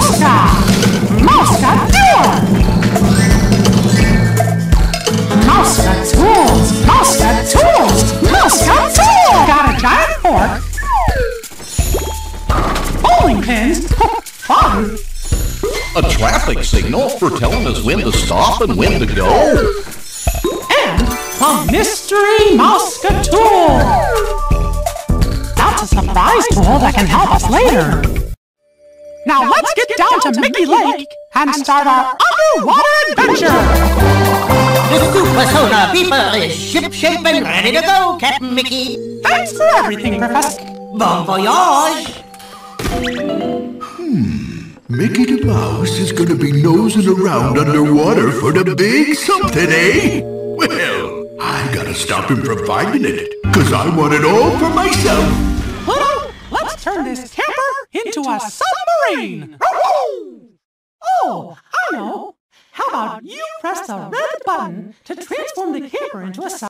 Mouska! Mouska Duel! Mouska Tools! Mouska Tools! Mouska Tools! Got a giant fork? Bowling pins? Fun! A traffic signal for telling us when to stop and when to go. And a mystery Mouseketool! That's a surprise tool that can help us later. Now let's down to Mickey Lake and start our underwater adventure! The Super Sonar Beeper is ship-shape and ready to go, Captain Mickey. Thanks for everything, Professor. Bon voyage! Hmm, Mickey the Mouse is gonna be nosing around underwater for the big something, eh? Well, I gotta stop him from finding it, cause I want it all for myself. A submarine! Oh, I know! How about you press the red button to transform the camper into a submarine?